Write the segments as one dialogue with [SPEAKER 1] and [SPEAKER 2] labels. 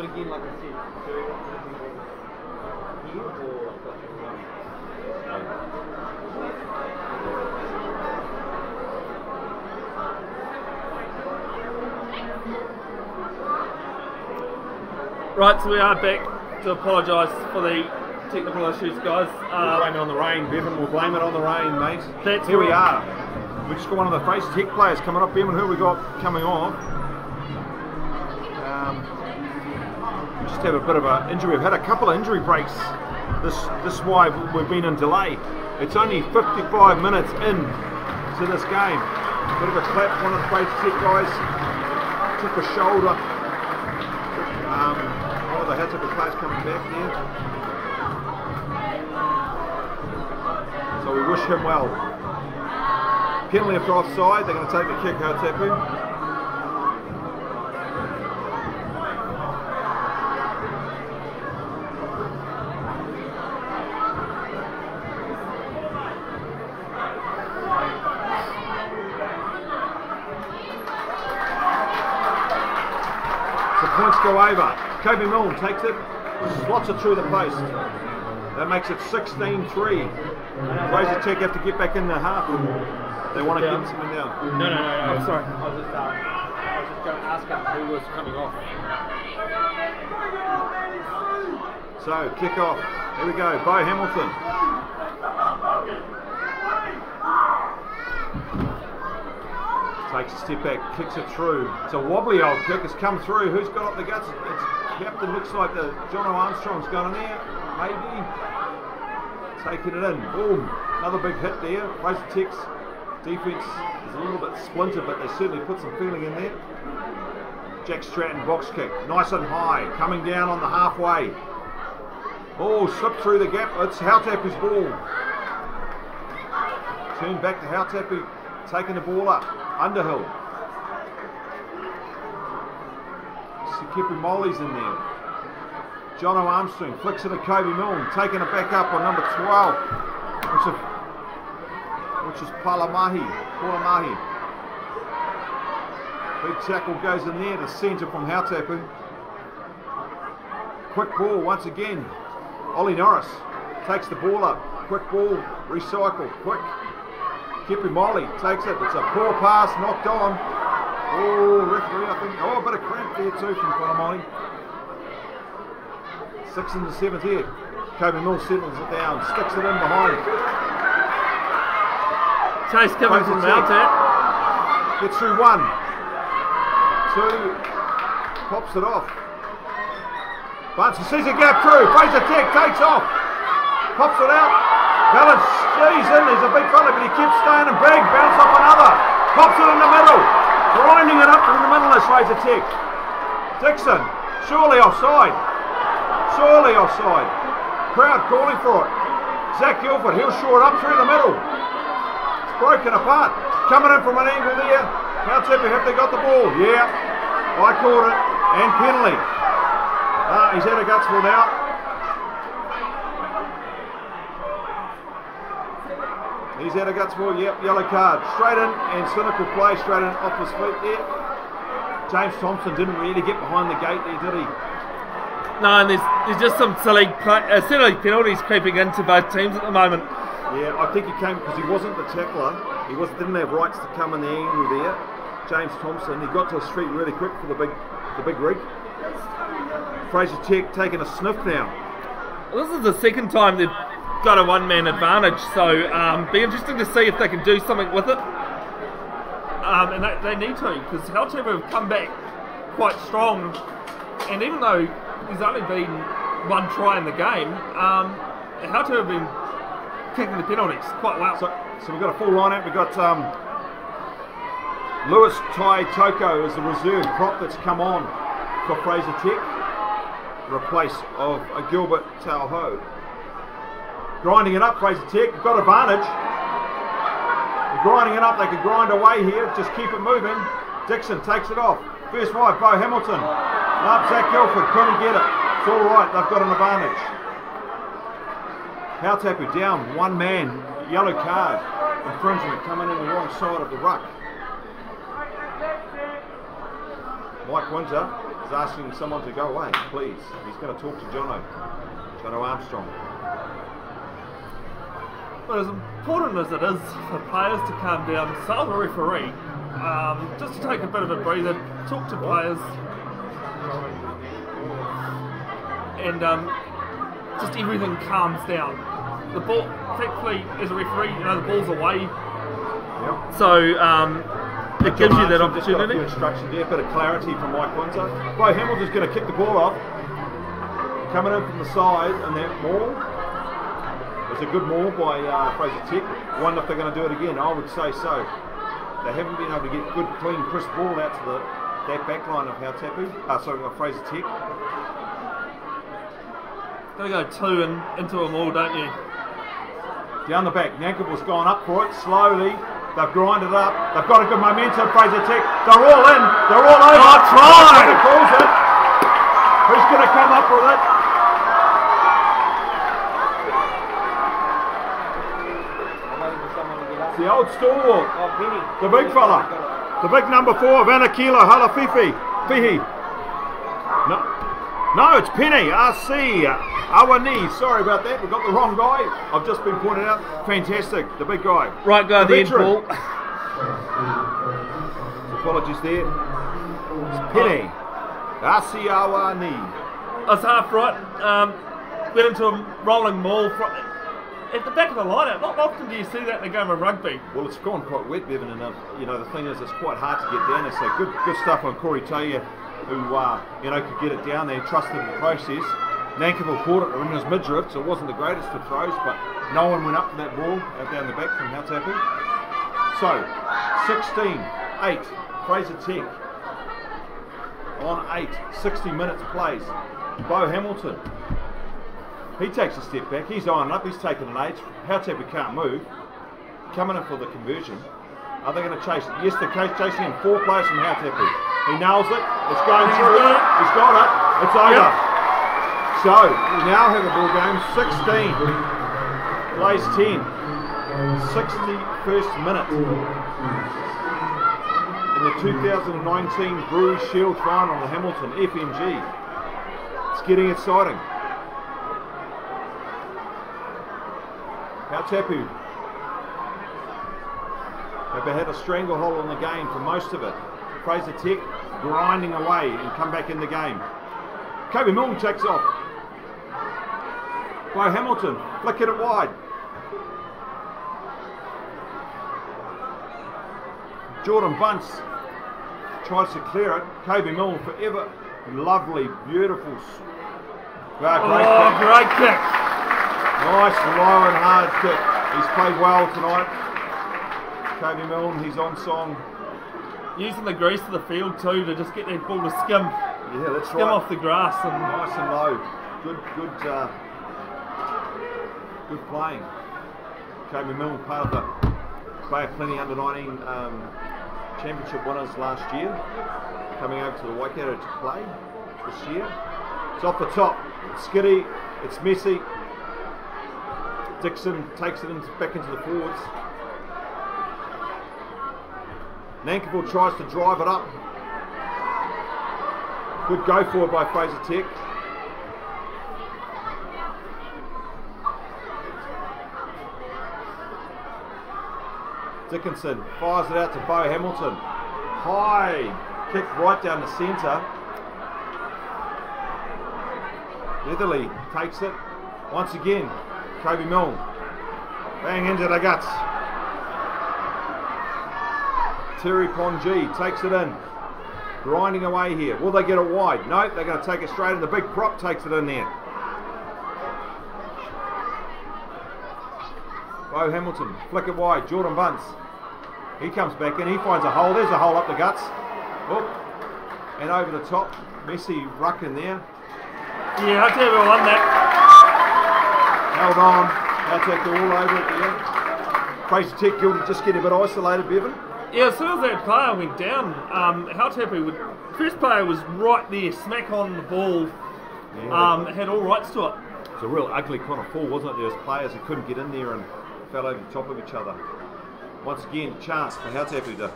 [SPEAKER 1] But again, like I said, do you want to do here or
[SPEAKER 2] Right, so we are back to apologise for the technical issues, guys.
[SPEAKER 3] We'll blame
[SPEAKER 2] Um,
[SPEAKER 3] it on the rain, Bevan. We'll blame it on the rain, mate.
[SPEAKER 2] That's
[SPEAKER 3] Here we are. We've just got one of the Fraser Tech players coming up. Bevan, who we got coming on? Just have a bit of an injury. We've had a couple of injury breaks. This this is why we've been in delay. It's only 55 minutes in to this game. Bit of a clap. One of the Fraser Tech guys took a shoulder. Um, of the Hautapu players coming back there. So we wish him well. Penalty after offside, they're going to take the kick, Hautapu. Points go over. Kobe Milne takes it, slots it through the post. That makes it 16-3. Fraser Tech have to get back in the half. They want to
[SPEAKER 2] Yeah.
[SPEAKER 3] get something down.
[SPEAKER 1] No, no, no, no.
[SPEAKER 2] I'm sorry.
[SPEAKER 1] I was just, um, I was just going to ask him who was coming off.
[SPEAKER 3] So, kick off. Here we go. Bo Hamilton. Takes a step back, kicks it through. It's a wobbly old kick. It's come through. Who's got up the guts? It's captain. Looks like the John Armstrong's gone in there. Maybe. Taking it in. Boom. Another big hit there. Fraser Tech's defence is a little bit splintered, but they certainly put some feeling in there. Jack Stratton box kick. Nice and high. Coming down on the halfway. Oh, slipped through the gap. It's Hautapu's ball. Turn back to Hautapu, taking the ball up. Underhill. Sikipu Molly's in there. Jono Armstrong flicks it to Kobe Milne, taking it back up on number 12, which is, which is Palamahi. Palamahi. Big tackle goes in there to centre from Hautapu. Quick ball once again. Ollie Norris takes the ball up. Quick ball, recycle, quick. Kippy Molly takes it. It's a poor pass, knocked on. Oh, referee, I think. Oh, a bit of cramp there too from Palamoli. Six in the seventh here. Kobe Milne settles it down, sticks it in behind.
[SPEAKER 2] Chase coming from out there.
[SPEAKER 3] Gets through one. Two. Pops it off. Bunsen sees a gap through. Fraser Tech takes off. Pops it out. Balance stays in. There's a big fella, but he keeps staying and big. Bounce off another. Pops it in the middle. Grinding it up through the middle is Fraser Tech. Dixon. Surely offside. Surely offside. Crowd calling for it. Zach Guilford. He'll shore it up through the middle. It's broken apart. Coming in from an angle there. How Tippy have they got the ball? Yeah. I caught it. And penalty. Ah, he's had a gutsful now. He's had a gutsful, yep, yellow card. Straight in and cynical play straight in off his feet there. James Thompson didn't really get behind the gate there, did he?
[SPEAKER 2] No, and there's, there's just some silly, play, uh, silly penalties creeping into both teams at the moment.
[SPEAKER 3] Yeah, I think he came because he wasn't the tackler. He was didn't have rights to come in the angle there. James Thompson, he got to the street really quick for the big, the big rig. Fraser Tech taking a sniff now.
[SPEAKER 2] This is the second time they've got a one-man advantage, so um, be interesting to see if they can do something with it. Um, and they, they need to, because Hautapu have come back quite strong, and even though there's only been one try in the game, um, Hautapu have been kicking the penalties quite well.
[SPEAKER 3] So, so we've got a full lineup. We've got um, Lewis Tai Toko as the reserve prop that's come on for Fraser Tech, replace of uh, Gilbert Tauho. Grinding it up, Fraser Tech. Got advantage. Grinding it up. They could grind away here. Just keep it moving. Dixon takes it off. First five, Bo Hamilton. Up, Zach Guilford couldn't get it. It's all right. They've got an advantage. Hautapu down, one man, yellow card, infringement coming in the wrong side of the ruck. Mike Winter is asking someone to go away, please. He's going to talk to Jono. Jono Armstrong.
[SPEAKER 2] But as important as it is for players to calm down, so the referee, um, just to take a bit of a breather, talk to players, and um, just everything calms down. The ball, thankfully, as a referee, you know the ball's away,
[SPEAKER 3] Yep.
[SPEAKER 2] so um, it gives you that
[SPEAKER 3] Armstrong just got a
[SPEAKER 2] opportunity.
[SPEAKER 3] few instructions there, a bit of clarity from Mike Winter. Bo Hamilton's going to kick the ball off. Coming in from the side, and that maul. A good maul by uh, Fraser Tech. Wonder if they're going to do it again. I would say so. They haven't been able to get good, clean, crisp ball out to the that back line of Hautapu. Uh, sorry, of Fraser Tech.
[SPEAKER 2] Gotta go two and into them all, don't you?
[SPEAKER 3] Down the back, Nankiville's gone up for it slowly. They've grinded up. They've got a good momentum. Fraser Tech. They're all in. They're all over.
[SPEAKER 2] Oh, try!
[SPEAKER 3] Fraser calls it. Who's going to come up with it?
[SPEAKER 1] I'm waiting for someone to get up.
[SPEAKER 3] It's the old stalwart,
[SPEAKER 1] Oh,
[SPEAKER 3] the big fella, the big number four, Vanakila Halafifi. Fihi. No, no, it's Penny. RC. Awani. Sorry about that. We've got the wrong guy. I've just been pointed out. Fantastic. The big guy.
[SPEAKER 2] Right guy,
[SPEAKER 3] The
[SPEAKER 2] the end ball.
[SPEAKER 3] Apologies there. It's Penny. Asiawani.
[SPEAKER 2] I was half right. Um, went into a rolling maul fro- at the back of the lineup. Not often do you see that in the game of rugby.
[SPEAKER 3] Well, it's gone quite wet, Bevan, and uh, you know the thing is, it's quite hard to get down there. So good, good stuff on Corey Taylor, who uh, you know could get it down there, trusted the process. Nankiville caught it in his midriff, so it wasn't the greatest of throws, but no one went up for that ball out down the back from Hautapu. So, 16, 8, Fraser Tech on 8, 60 minutes plays. Bo Hamilton, he takes a step back, he's eyeing up, he's taking an 8. Hautapu can't move coming in for the conversion. Are they going to chase it? Yes, they're chasing him. Four players from Hautapu. He nails it. It's going
[SPEAKER 2] He's
[SPEAKER 3] through.
[SPEAKER 2] got it.
[SPEAKER 3] He's got it. It's over.
[SPEAKER 2] Yep.
[SPEAKER 3] So we now have a ball game. 16 plays 10. 61st minute in the 2019 Brews Shield final, the Hamilton FMG. It's getting exciting. Hautapu have had a stranglehold on the game for most of it. Fraser Tech grinding away and come back in the game. Kobe Milne takes off. Bo Hamilton, flicking it wide. Jordan Bunce tries to clear it. Kobe Milne forever. Lovely, beautiful. Wow, oh, great
[SPEAKER 2] Oh,
[SPEAKER 3] kick.
[SPEAKER 2] great kick.
[SPEAKER 3] Nice, low and hard kick. He's played well tonight. Kobe Milne, he's on song.
[SPEAKER 2] Using the grease of the field too to just get that ball to skim,
[SPEAKER 3] Yeah, that's
[SPEAKER 2] skim
[SPEAKER 3] right.
[SPEAKER 2] off the grass and
[SPEAKER 3] Nice and low. Good, good, uh, good playing. Kobe Milne, part of the Bay of Plenty under 19 um, championship winners last year, coming over to the Waikato to play this year. It's off the top. It's skitty. It's messy. Dixon takes it back into the forwards. Nankiville tries to drive it up. Good go forward by Fraser Tech. Dickinson fires it out to Bo Hamilton. High kick right down the centre. Leatherly takes it. Once again, Kobe Milne. Bang into the guts. Terry Ponji takes it in. Grinding away here. Will they get it wide? No, they're going to take it straight in. The big prop takes it in there. Bo Hamilton, flick it wide. Jordan Bunce. He comes back in. He finds a hole. There's a hole up the guts. Oh, and over the top. Messi ruck in there.
[SPEAKER 2] yeah, I tell you, we won that.
[SPEAKER 3] Held on. Now take all over it there. Fraser Tech guilty just getting a bit isolated, Bevan.
[SPEAKER 2] Yeah, as soon as that player went down, um, Hautapu would first player was right there, smack on the ball,
[SPEAKER 3] Yeah,
[SPEAKER 2] um, had all rights to it.
[SPEAKER 3] It's a real ugly kind of fall, wasn't it? There was players who couldn't get in there and fell over the top of each other. Once again, chance for Hautapu to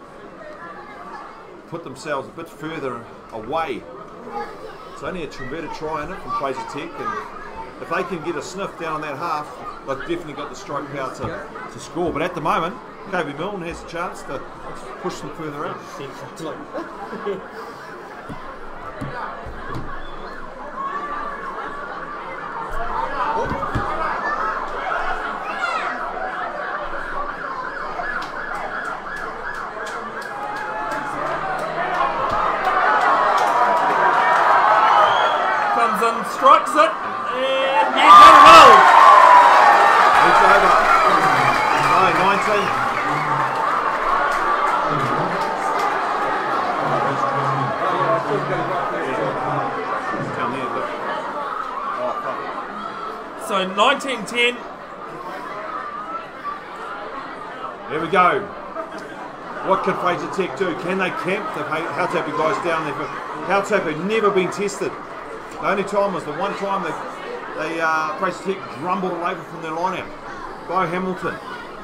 [SPEAKER 3] put themselves a bit further away It's only a converted try in it from Fraser Tech, and if they can get a sniff down that half, they've definitely got the strike power to, to score. But at the moment, Kobe Milne has a chance to push them further out.
[SPEAKER 2] Comes in, strikes it, and yeah, done well.
[SPEAKER 3] It's over. No, 19. Down there, look. Oh, fuck.
[SPEAKER 2] So 1910.
[SPEAKER 3] There we go. Tech do? Can they camp the Hautapu guys down there? Hautapu never been tested. The only time was the one time they, they uh, Fraser Tech grumbled away from their lineout. Bo Hamilton.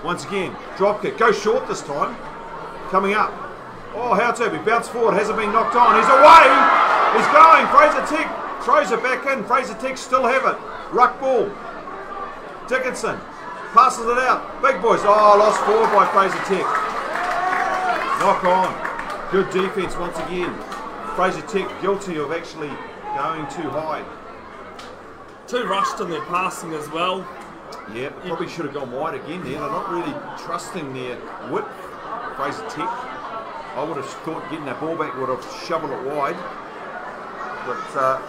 [SPEAKER 3] Once again, drop kick. Go short this time. Coming up. Oh, Hautapu bounce forward. Hasn't been knocked on. He's away. He's going. Fraser Tech throws it back in. Fraser Tech still have it. Ruck ball. Dickinson passes it out. Big boys. Oh, lost forward by Fraser Tech. Knock on. Good defense once again. Fraser Tech guilty of actually going too high.
[SPEAKER 2] Too rushed in their passing as well.
[SPEAKER 3] Yeah, probably should have gone wide again there. They're not really trusting their width. Fraser Tech. I would have thought getting that ball back would have shoveled it wide. But uh,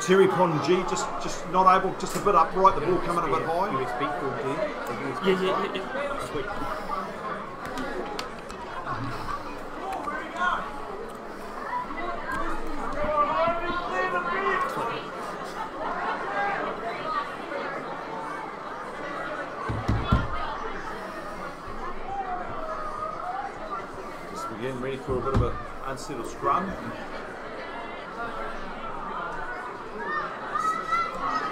[SPEAKER 3] Terry Ponji just just not able, just a bit upright, the ball coming a bit high.
[SPEAKER 1] USB full.
[SPEAKER 2] Yeah, yeah, yeah. yeah.
[SPEAKER 1] Sweet.
[SPEAKER 3] Just again ready for a bit of an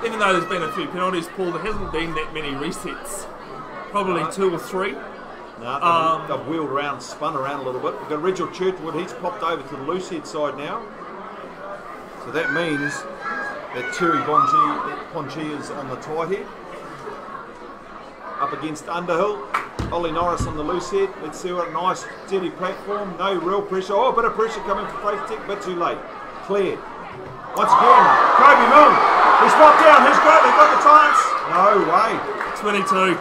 [SPEAKER 2] Even though there's been a few penalties, Paul, there hasn't been that many resets. Probably two or three.
[SPEAKER 3] No, they've,
[SPEAKER 2] Um,
[SPEAKER 3] they've wheeled around, spun around a little bit. We've got Reginald Churchwood, he's popped over to the loose head side now. So that means that Terry Bonji, Ponji is on the tight head. Up against Underhill. Ollie Norris on the loose head. Let's see what a nice steady platform. No real pressure. Oh, a bit of pressure coming for Fraser Tech, but too late. Cleared. Once again, Kobe Milne. He's popped down. Who's got, who's got the chance? No way.
[SPEAKER 2] 22.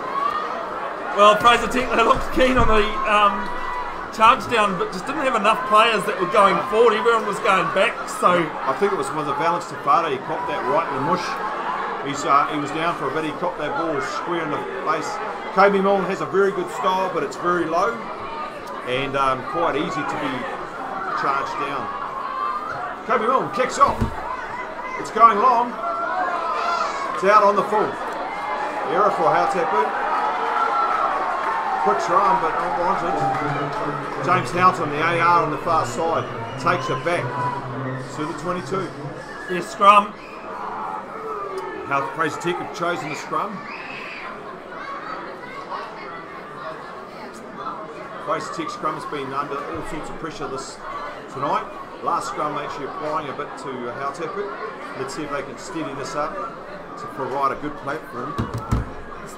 [SPEAKER 2] Well, Fraser Tech, they looked keen on the um, charge down, but just didn't have enough players that were going forward. Everyone was going back, so
[SPEAKER 3] I think it was with the Valence Tafada. He copped that right in the mush. He's, uh, he was down for a bit. He copped that ball square in the face. Kobe Milne has a very good style, but it's very low and um, quite easy to be charged down. Kobe Milne kicks off. It's going long. It's out on the full. Error for Hautapu. Quick run, but not wanted. James Houghton, the AR on the far side, takes it back to the 22.
[SPEAKER 2] yeah, scrum.
[SPEAKER 3] How Fraser Tech have chosen the scrum. Fraser Tech scrum has been under all sorts of pressure this tonight. Last scrum actually applying a bit to Hautapu. Let's see if they can steady this up to provide a good platform.
[SPEAKER 2] Who's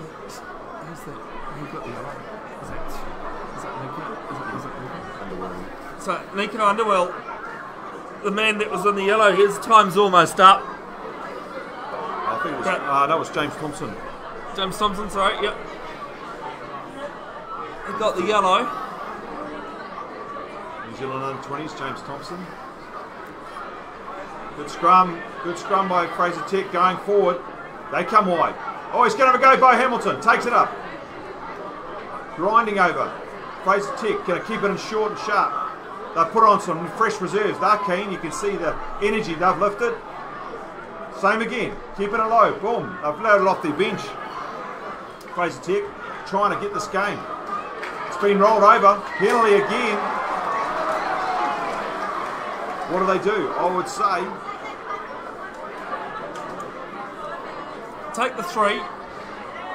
[SPEAKER 2] that? Who got the yellow? Is that, is that Nico? Is it, is it Nico? So, Nico Underhill, the man that was in the yellow, his time's almost up.
[SPEAKER 3] Think it was, uh, that was James Thompson.
[SPEAKER 2] James Thompson, sorry, yep. He got the yellow.
[SPEAKER 3] New Zealand under 20s, James Thompson. Good scrum, good scrum by Fraser Tech going forward. They come wide. Oh, he's going to have a go by Hamilton. Takes it up. Grinding over. Fraser Tech going to keep it in short and sharp. They've put on some fresh reserves. They're keen. You can see the energy they've lifted. Same again. Keeping it low. Boom. They've loaded off their bench. Fraser Tech trying to get this game. It's been rolled over. Penalty again. What do they do? I would say
[SPEAKER 2] Take the three,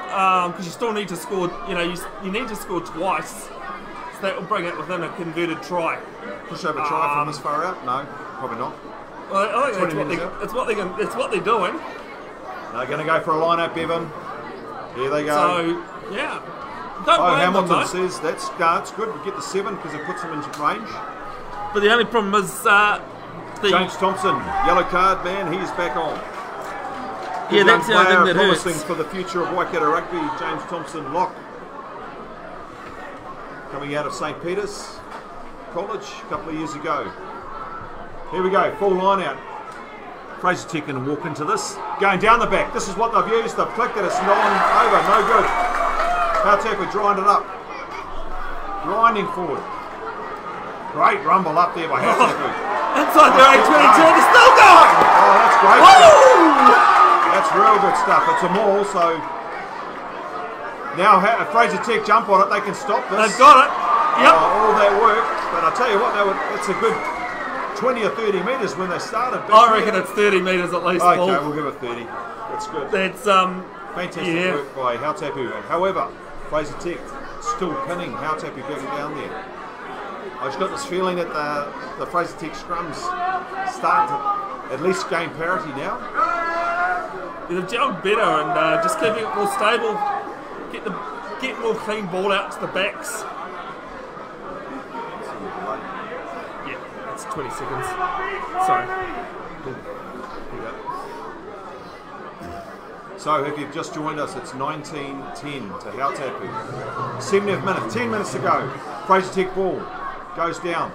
[SPEAKER 2] because you still need to score, you know, you, you need to score twice. So that will bring it within a converted try.
[SPEAKER 3] push over try from
[SPEAKER 2] Um,
[SPEAKER 3] this far out. No, probably not.
[SPEAKER 2] Well, I think that's what, they, it's what they can, it's what they're doing.
[SPEAKER 3] They're going to go for a line-up, Bevan. Here they go.
[SPEAKER 2] So yeah, don't
[SPEAKER 3] oh,
[SPEAKER 2] them,
[SPEAKER 3] Hamilton says that's, that's good. We get the seven because it puts them into range.
[SPEAKER 2] But the only problem is uh, the
[SPEAKER 3] James Thompson, yellow card man, he's back on.
[SPEAKER 2] yeah, that's the only thing that
[SPEAKER 3] promising
[SPEAKER 2] hurts.
[SPEAKER 3] for the future of Waikato rugby. James Thompson, lock. Coming out of St. Peter's College a couple of years ago. Here we go, full line out. Fraser Tech can walk into this. Going down the back. This is what they've used. They've clicked it. It's non over. No good. Hautapu grind it up. Grinding forward. Great rumble up there by Hautapu.
[SPEAKER 2] Inside their A22, they're still going.
[SPEAKER 3] Oh, that's great.
[SPEAKER 2] Woo!
[SPEAKER 3] That's real good stuff. It's a maul, so now Fraser Tech jump on it, they can stop this.
[SPEAKER 2] They've got it. Yep.
[SPEAKER 3] Uh, all that work, but I tell you what, they were, it's a good 20 or 30 metres when they started.
[SPEAKER 2] I reckon it's 30 metres at least.
[SPEAKER 3] Okay,
[SPEAKER 2] Paul.
[SPEAKER 3] we'll give it 30. That's good.
[SPEAKER 2] That's um.
[SPEAKER 3] Fantastic
[SPEAKER 2] yeah.
[SPEAKER 3] work by Hautapu. However, Fraser Tech still pinning Hautapu back down there. I just got this feeling that the, the Fraser Tech scrums start to at least gain parity now.
[SPEAKER 2] They've gelled better and uh, just keeping it more stable. Get the get more clean ball out to the backs. Yeah, it's 20 seconds. Sorry.
[SPEAKER 3] So if you've just joined us, it's 19-10 to Hautapu. 70th minute, 10 minutes to go. Fraser Tech ball goes down.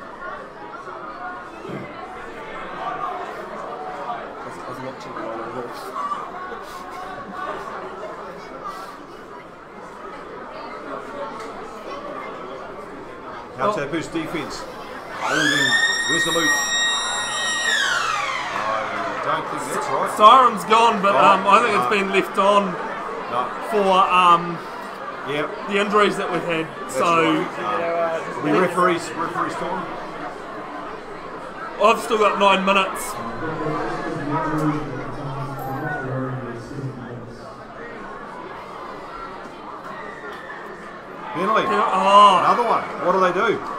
[SPEAKER 2] I was watching it the
[SPEAKER 3] Hautapu's defence holding resolute. I don't think that's right.
[SPEAKER 2] Siren's gone, but um, I think it's been left on
[SPEAKER 3] No.
[SPEAKER 2] for um,
[SPEAKER 3] Yep.
[SPEAKER 2] the injuries that we've had.
[SPEAKER 3] That's
[SPEAKER 2] so
[SPEAKER 3] right. Uh, we referees, referees time.
[SPEAKER 2] I've still got nine minutes.
[SPEAKER 3] Penalty.
[SPEAKER 2] Oh,
[SPEAKER 3] Another one. What do they do?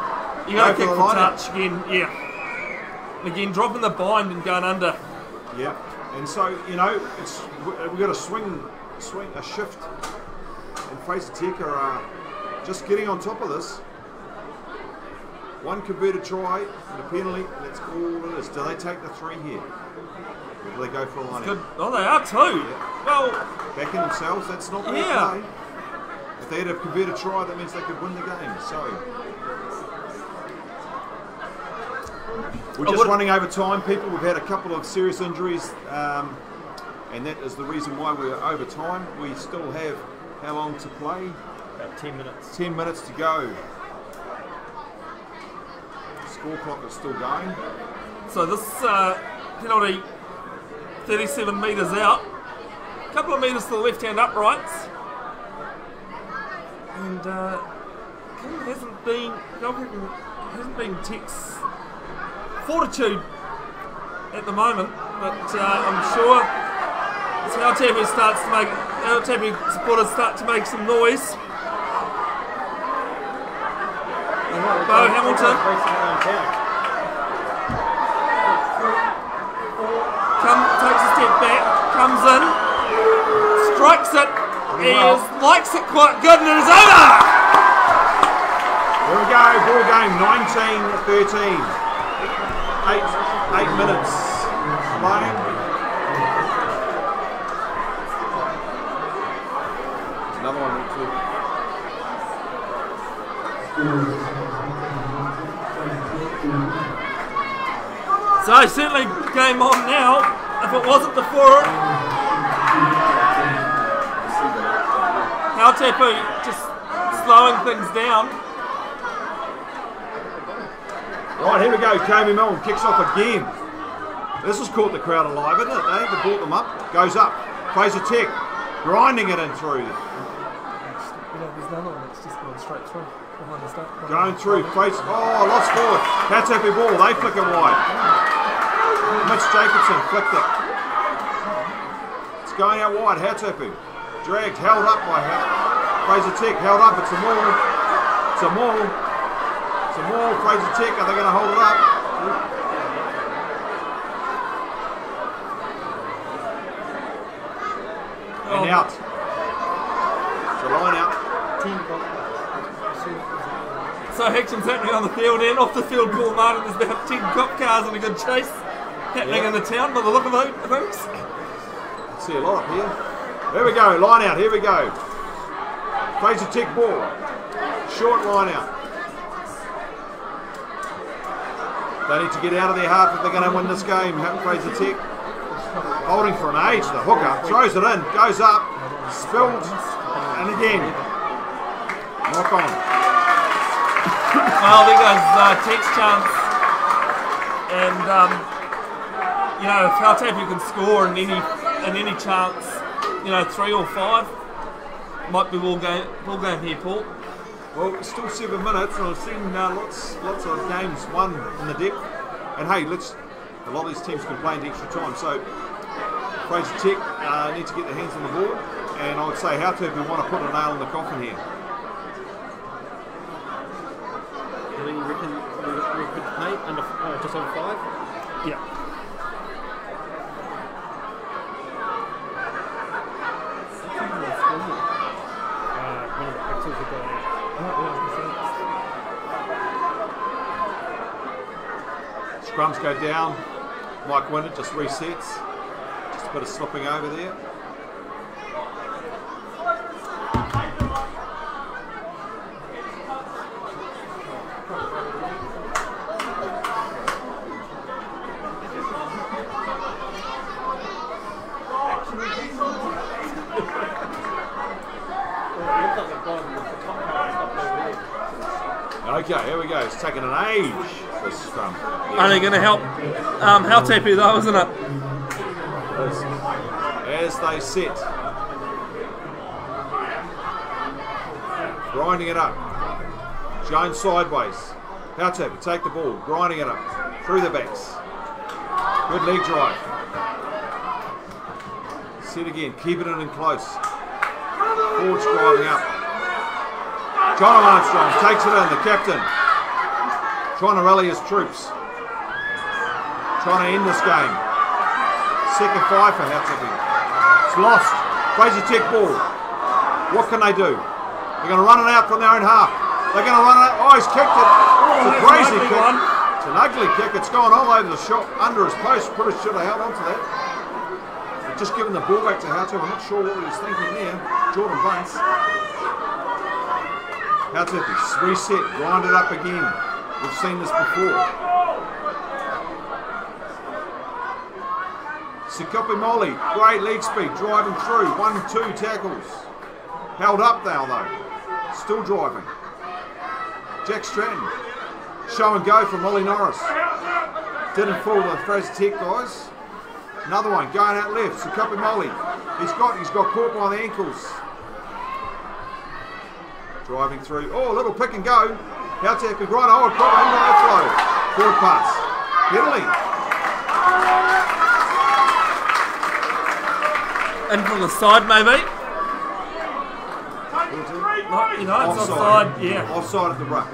[SPEAKER 2] You got
[SPEAKER 3] Go
[SPEAKER 2] to kick
[SPEAKER 3] the
[SPEAKER 2] touch again. Yeah. Again, dropping the bind and going under.
[SPEAKER 3] Yeah. And so you know, it's we've got a swing, swing, a shift, and Fraser are uh, just getting on top of this. One converted try and a penalty, and that's all it is. Do they take the three here? Or do they go for a line?
[SPEAKER 2] Good. Oh, they are too. Well,
[SPEAKER 3] Backing themselves, that's not bad
[SPEAKER 2] Yeah.
[SPEAKER 3] play. If they had a converted try, that means they could win the game. So we're just
[SPEAKER 2] would-
[SPEAKER 3] running over time, people. We've had a couple of serious injuries, um, and that is the reason why we're over time. We still have how long to play?
[SPEAKER 2] about 10 minutes.
[SPEAKER 3] 10 minutes to go. Score clock is still going.
[SPEAKER 2] So this uh, penalty, 37 metres out. A couple of metres to the left-hand uprights. And uh, hasn't been, hasn't been Tech's fortitude at the moment, but uh, I'm sure Hautapu starts to make, Hautapu supporters start to make some noise. Bo Hamilton. Come, takes a step back, comes in, strikes it, he is, likes it quite good, and it is over!
[SPEAKER 3] Here we go, ball game 19 13. Eight, eight minutes playing. Another one, too.
[SPEAKER 2] So certainly game on now. If it wasn't the for it, Hautapu just slowing things down.
[SPEAKER 3] Right, here we go. Kobe Milne kicks off again. This has caught the crowd alive, isn't it? Eh? They brought them up. Goes up. Fraser Tech grinding it in through.
[SPEAKER 2] You know, there's another one that's just going straight through start.
[SPEAKER 3] Going through. Fraser. Oh, lost forward. That's happy ball. They flick it wide. Mitch Jacobson flicked it. It's going out wide. Hautapu. Dragged, held up by Ha- Fraser Tech. Held up. It's a maul. It's a maul. Some more Fraser Tech. Are they going to hold it up?
[SPEAKER 2] Oh.
[SPEAKER 3] And out. Line out.
[SPEAKER 2] So action's happening on the field and off the field Paul Martin there's about 10 cop cars and a good chase happening
[SPEAKER 3] yep.
[SPEAKER 2] in the town by the look of things.
[SPEAKER 3] I see a lot up here. Here we go, line out, here we go. Fraser Tech ball. Short line out. They need to get out of their half if they're going to win this game. Fraser Tech. Holding for an age. The hooker throws it in. Goes up. Spilled. And again. Knock on.
[SPEAKER 2] Well, there goes uh, Tech's chance. And, um, you know, if Hautapu can score in any, in any chance, you know, three or five, might be ball game, ball game here, Paul.
[SPEAKER 3] Well, still seven minutes, and I've seen uh, lots, lots of games won in the depth. And hey, let's. A lot of these teams into extra time, so Fraser Tech uh, need to get their hands on the ball. And I would say, how to if we want to put a nail in the coffin here.
[SPEAKER 1] Do you reckon we, could play under uh, just over five?
[SPEAKER 2] Yeah.
[SPEAKER 1] Uh, one of the axles have gone out. Oh, yeah,
[SPEAKER 3] Scrums down. Mike Winter just resets. Just a bit of slipping over there. Okay, here we go. It's taking an age, this. Yeah.
[SPEAKER 2] Only going to help um, Hautapu though, isn't it?
[SPEAKER 3] as they sit. Grinding it up. Jones sideways. Hautap, take the ball. Grinding it up. Through the backs. Good leg drive. Sit again. Keep it in close. Forwards driving up. John Armstrong takes it in. The captain. Trying to rally his troops. Trying to end this game. Second five for Hautapu. It's lost. Fraser Tech ball. What can they do? They're going to run it out from their own half. They're going to run it. Oh, he's kicked it. Oh, it's a crazy kick.
[SPEAKER 2] one.
[SPEAKER 3] It's an ugly kick. It's gone all over the shop under his post. Pretty should have held onto that. They've just given the ball back to Hautapu. I'm not sure what he was thinking there. Jordan Bunce. Hautapu reset, grind it up again. We've seen this before. Sikopi Molly, great leg speed, driving through. One, two tackles. Held up now though. Still driving. Jack Stratton. Show and go from Molly Norris. Didn't fool the Fraser Tech guys. Another one going out left. Sikopi Molly. He's got he's got caught by the ankles. Driving through. Oh, a little pick and go. Hautapu right. Oh, probably into that flow. Forward pass. Italy.
[SPEAKER 2] In from the side, maybe. Not, you know, it's offside. Yeah.
[SPEAKER 3] Offside at the ruck.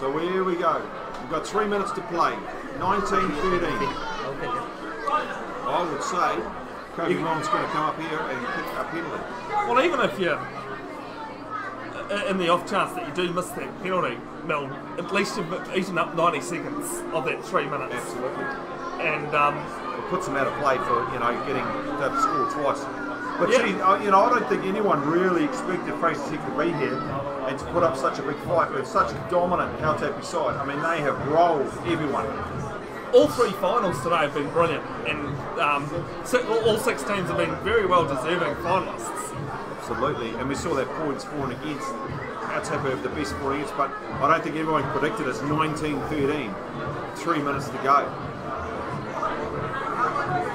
[SPEAKER 3] So here we go. We've got three minutes to play. 19-13. I would say Kobe Long's going to come up here and pick up Italy.
[SPEAKER 2] Well, even if you, in the off chance that you do miss that penalty, Mel, at least you've eaten up 90 seconds of that three minutes.
[SPEAKER 3] Absolutely.
[SPEAKER 2] And um,
[SPEAKER 3] It puts them out of play for, you know, getting to score twice. But
[SPEAKER 2] Yeah.
[SPEAKER 3] gee, you know, I don't think anyone really expected Fraser Tech to be here and to put up such a big fight with such a dominant Hautapu side. I mean, they have rolled everyone.
[SPEAKER 2] all three finals today have been brilliant, and um, all all six teams have been very well deserving finalists.
[SPEAKER 3] Absolutely, and we saw that points for and against. Hautapu have the best for and against, but I don't think everyone predicted it's 19-13. Three minutes to go.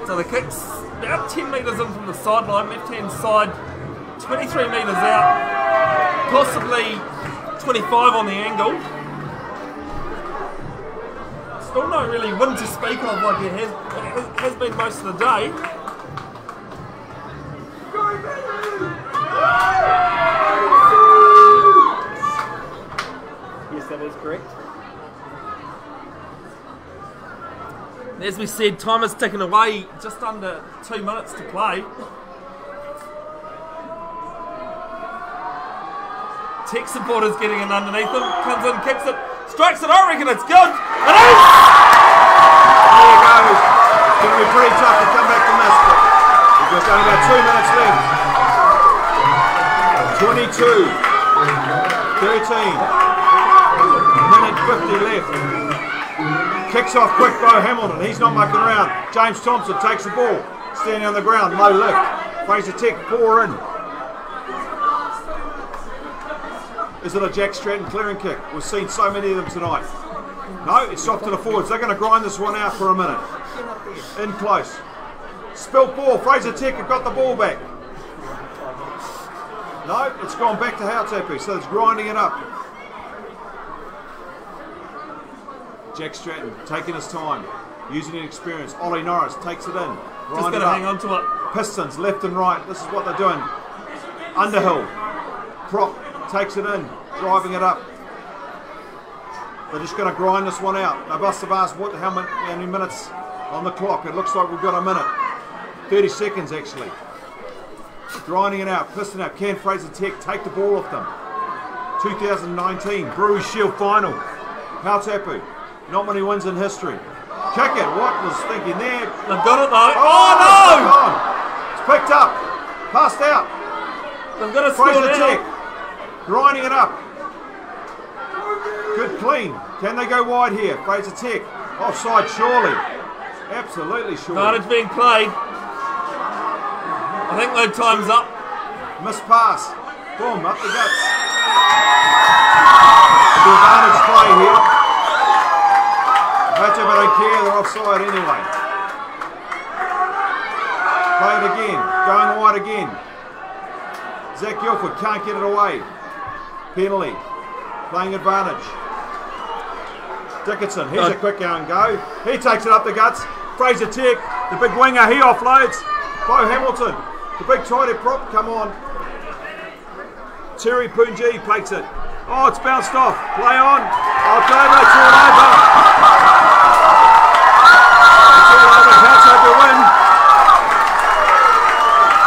[SPEAKER 2] So the kick's about 10 metres in from the sideline, left hand side, 23 metres out, possibly 25 on the angle. Still no really wind to speak of like it has, has been most of the day.
[SPEAKER 1] Yes, that is correct.
[SPEAKER 2] As we said, time is ticking away. Just under two minutes to play. Tech supporters getting in underneath them. Comes in, kicks it, strikes it. I reckon it's good. It is.
[SPEAKER 3] There you go. It's going to be pretty tough to come back from this. But we've got about two minutes left. 22, 13, minute 50 left. Kicks off quick, Bo Hamilton. He's not mucking around. James Thompson takes the ball, standing on the ground, low lift. Fraser Tech, four in. Is it a Jack Stratton clearing kick? We've seen so many of them tonight. No, it's off to the forwards. They're going to grind this one out for a minute. In close. Spilt ball. Fraser Tech have got the ball back. No, it's gone back to Hautapu, so it's grinding it up. Jack Stratton taking his time, using experience. Ollie Norris takes it in.
[SPEAKER 2] Just got to hang on to it.
[SPEAKER 3] Pistons left and right. This is what they're doing. Underhill. Prop takes it in, driving it up. They're just going to grind this one out. They must have asked what, how, many, how many minutes on the clock. It looks like we've got a minute. 30 seconds actually. Grinding it out, piston out. Can Fraser Tech take the ball off them? 2019 Brewery Shield final. Hautapu. Not many wins in history. Kick it. What was thinking there?
[SPEAKER 2] They've got it though.
[SPEAKER 3] Oh,
[SPEAKER 2] Oh,
[SPEAKER 3] it's. It's picked up. Passed out.
[SPEAKER 2] no! They've got to score
[SPEAKER 3] Fraser. Tech. Grinding it up. Good clean. Can they go wide here? Fraser Tech. Offside surely. Absolutely surely.
[SPEAKER 2] Advantage being played. I think their time's up.
[SPEAKER 3] Missed pass. Boom, up the guts. The advantage play here. Matchup, I don't care, they're offside anyway. Play it again, going wide again. Zach Guilford can't get it away. Penalty. Playing advantage. Dickinson, here's a
[SPEAKER 2] uh,
[SPEAKER 3] quick go and go. He takes it up the guts. Fraser Tech, the big winger, he offloads. Bo Hamilton, the big tighthead prop, come on. Terry Ponji plates it. Oh, it's bounced off. Play on. Oh, October, it's all over. It's all over. Household win.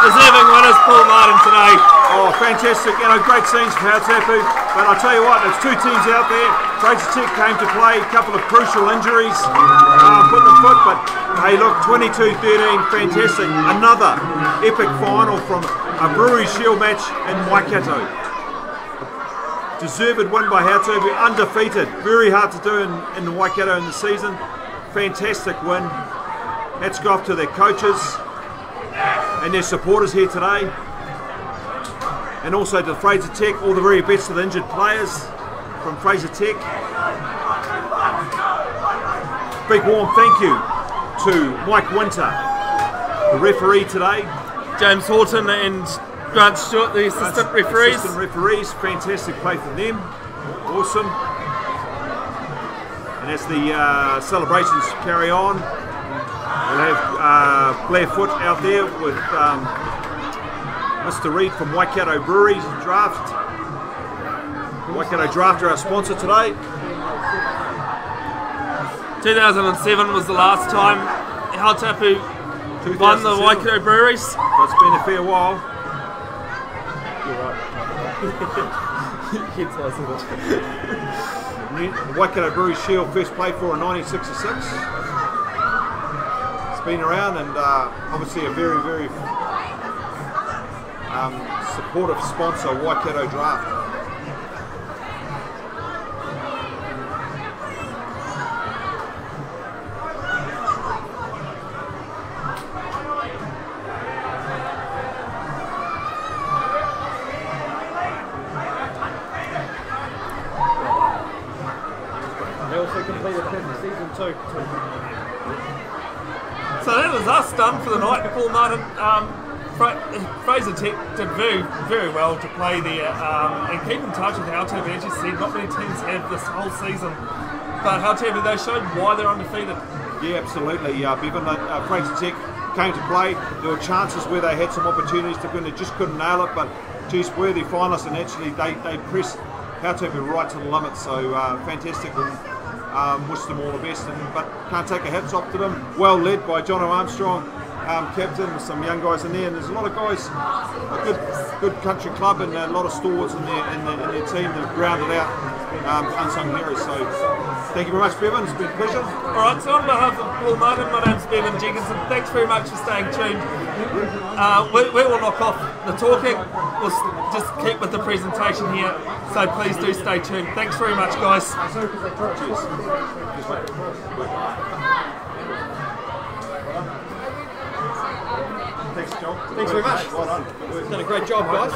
[SPEAKER 2] Deserving winners, Paul Martin today.
[SPEAKER 3] Fantastic. You know, great scenes for Hautapu. But I'll tell you what, there's two teams out there. Fraser Tech came to play, a couple of crucial injuries, uh, put them foot, but hey, look, 22-13, fantastic. Another epic final from a Brewery Shield match in Waikato. Deserved win by Hautapu, undefeated. Very hard to do in, in Waikato in the season. Fantastic win. Hats go off to their coaches and their supporters here today and also to Fraser Tech, all the very best of the injured players from Fraser Tech. Big warm thank you to Mike Winter, the referee today.
[SPEAKER 2] James Horton and Grant Stewart, the assistant referees.
[SPEAKER 3] Assistant referees, fantastic play from them. Awesome. And as the uh, celebrations carry on, we'll have uh, Blair Foot out there with um, Mr. Reed from Waikato Brewery Draft. Waikato Draft are our sponsor today.
[SPEAKER 2] 2007 was the last time Hautapu won the Waikato Breweries.
[SPEAKER 3] So it's been a fair while. You're right. The Waikato Brewery Shield first played for in 1966. It's been around and uh, obviously a very, very um, supportive sponsor, Waikato Draft.
[SPEAKER 1] They also completed season two.
[SPEAKER 2] So that was us done for the night. Paul Martin, um, Fra- Fraser did very, very well to play there um, and keep in touch with Hautapu. As you said, not many teams have this whole season, but Hautapu they showed why they're undefeated.
[SPEAKER 3] Yeah, absolutely. Uh, Bevan, uh, Fraser Tech came to play. There were chances where they had some opportunities to win. They just couldn't nail it. But geez, worthy finalists, and actually they, they pressed Hautapu right to the limit. So uh, fantastic. And, um, wish them all the best. And, but can't take a hats off to them. Well led by John Armstrong. Um, captain, with some young guys in there, and there's a lot of guys, a good good country club, and a lot of stalwarts in their in, their, in their team that have grounded out um, unsung heroes. So thank you very much, Bevan. It's been a pleasure.
[SPEAKER 2] All right, so on behalf of Paul Martin, my name's Bevan Jenkinson. Thanks very much for staying tuned. Uh, we, we will knock off the talking. We'll just keep with the presentation here. So please do stay tuned. Thanks very much, guys.
[SPEAKER 3] Thanks,
[SPEAKER 1] Thanks very much.
[SPEAKER 3] Well done. Good work.
[SPEAKER 1] Done a great job, guys.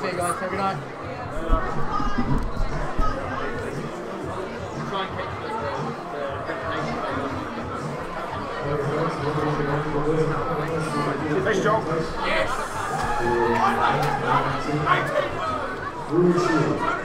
[SPEAKER 4] See you guys. Have a good night.
[SPEAKER 3] Thanks, John.
[SPEAKER 5] Please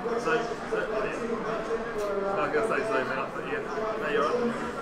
[SPEAKER 2] So, so, I was going to say zoom out, but yeah, no, you're right.